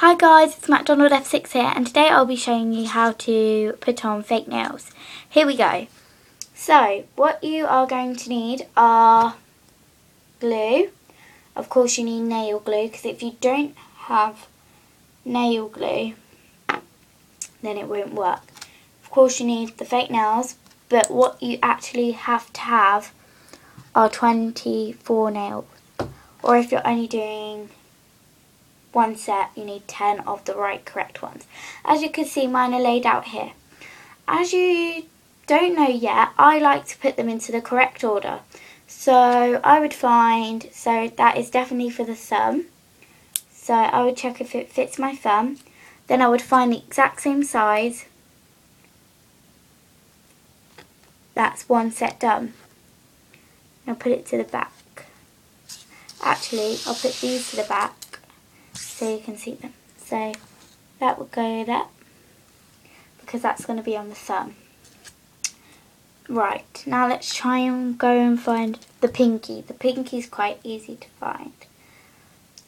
Hi guys, it's Macdonald F6 here and today I'll be showing you how to put on fake nails. Here we go. So, what you are going to need are glue. Of course you need nail glue because if you don't have nail glue then it won't work. Of course you need the fake nails but what you actually have to have are 24 nails. Or if you're only doing one set, you need 10 of the right correct ones. As you can see, mine are laid out here. As you don't know yet, I like to put them into the correct order. So I would find, so that is definitely for the thumb. So I would check if it fits my thumb. Then I would find the exact same size. That's one set done. I'll put it to the back. Actually, I'll put these to the back so you can see them. So that would go there because that's going to be on the thumb. Right, now let's try and go and find the pinky. The pinky is quite easy to find.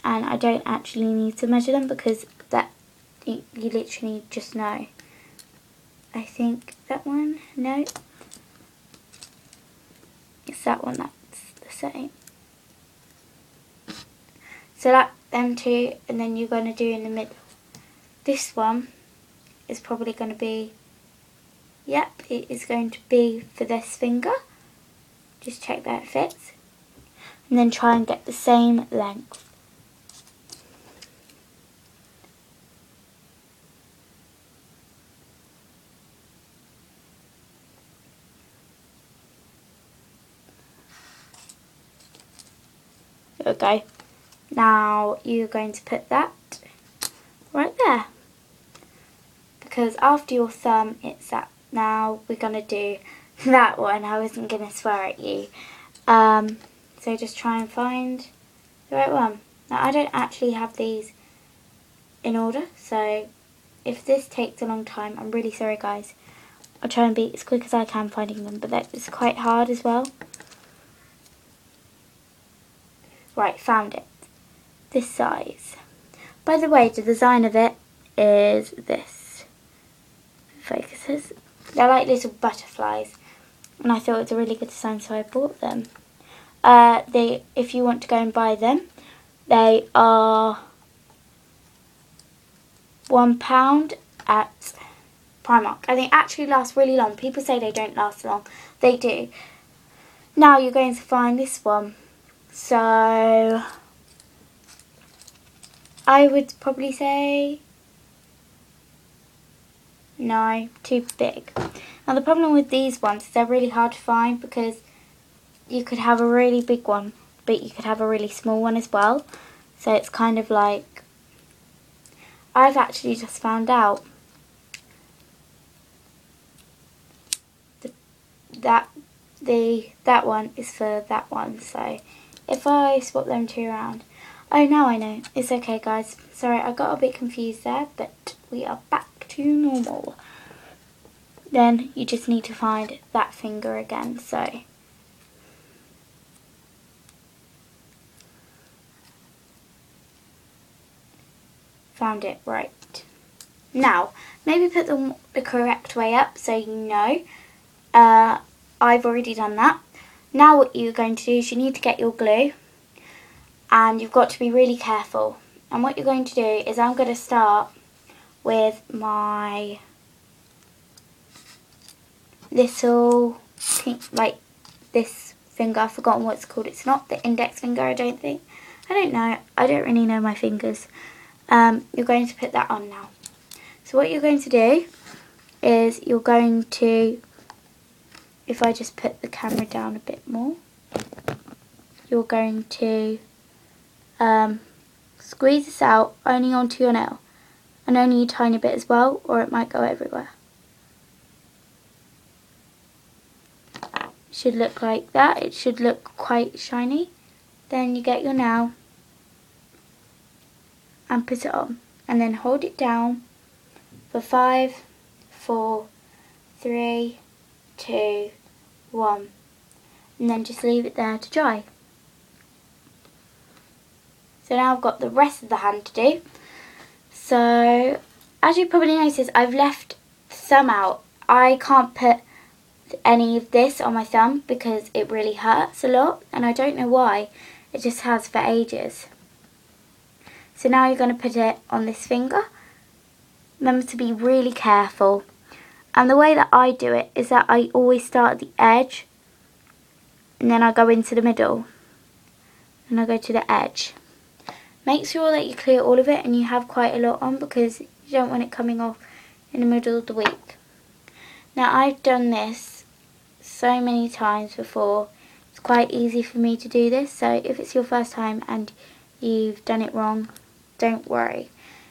And I don't actually need to measure them because that you, you literally just know. I think that one, no. It's that one that's the same. So that them two and then you're going to do in the middle. This one is probably going to be, yep, it is going to be for this finger. Just check that it fits. And then try and get the same length. Go. Now you're going to put that right there. Because after your thumb it's that. Now we're going to do that one. I wasn't going to swear at you. Um, so just try and find the right one. Now I don't actually have these in order. So if this takes a long time, I'm really sorry guys. I'll try and be as quick as I can finding them. But that's quite hard as well. Right, found it this size. By the way, the design of it is this. Focuses. They're like little butterflies. And I thought it was a really good design, so I bought them. Uh, they, if you want to go and buy them, they are one pound at Primark. And they actually last really long. People say they don't last long. They do. Now you're going to find this one. So I would probably say no, too big. Now the problem with these ones is they're really hard to find because you could have a really big one, but you could have a really small one as well. So it's kind of like, I've actually just found out that the that one is for that one. So if I swap them two around, Oh, now I know. It's okay, guys. Sorry, I got a bit confused there, but we are back to normal. Then you just need to find that finger again, so... Found it, right. Now, maybe put them the correct way up so you know. Uh, I've already done that. Now what you're going to do is you need to get your glue and you've got to be really careful. And what you're going to do is I'm going to start with my little, pink, like this finger, I've forgotten what it's called. It's not the index finger, I don't think. I don't know. I don't really know my fingers. Um, you're going to put that on now. So what you're going to do is you're going to, if I just put the camera down a bit more, you're going to um, squeeze this out only onto your nail and only a tiny bit as well or it might go everywhere. should look like that. It should look quite shiny. Then you get your nail and put it on and then hold it down for five, four, three, two, one and then just leave it there to dry. So now I've got the rest of the hand to do. So, as you probably noticed, I've left the thumb out. I can't put any of this on my thumb because it really hurts a lot and I don't know why. It just has for ages. So now you're going to put it on this finger. Remember to be really careful. And the way that I do it is that I always start at the edge and then I go into the middle and I go to the edge. Make sure that you clear all of it and you have quite a lot on because you don't want it coming off in the middle of the week. Now I've done this so many times before. It's quite easy for me to do this so if it's your first time and you've done it wrong, don't worry.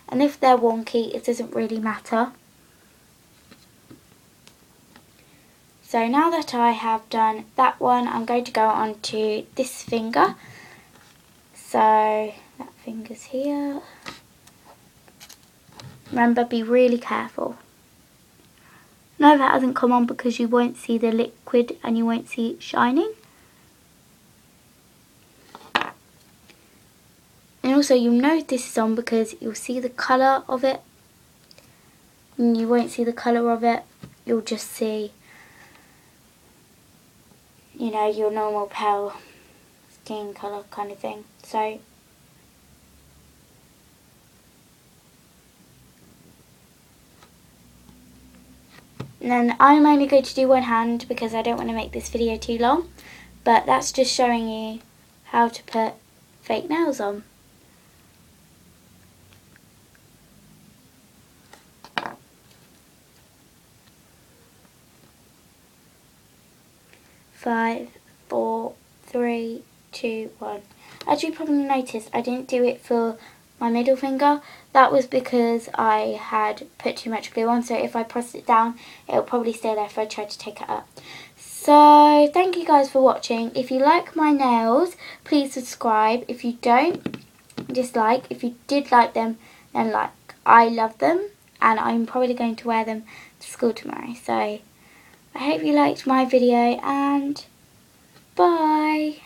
And if they're wonky, it doesn't really matter. So now that I have done that one, I'm going to go on to this finger. So finger's here. Remember, be really careful. No, that hasn't come on because you won't see the liquid and you won't see it shining. And also you'll know this is on because you'll see the colour of it. And you won't see the colour of it. You'll just see, you know, your normal pale skin colour kind of thing. So And then I'm only going to do one hand because I don't want to make this video too long. But that's just showing you how to put fake nails on. Five, four, three, two, one. As you probably noticed, I didn't do it for my middle finger. That was because I had put too much glue on, so if I pressed it down, it'll probably stay there if I try to take it up. So, thank you guys for watching. If you like my nails, please subscribe. If you don't, dislike. If you did like them, then like. I love them, and I'm probably going to wear them to school tomorrow. So, I hope you liked my video, and bye.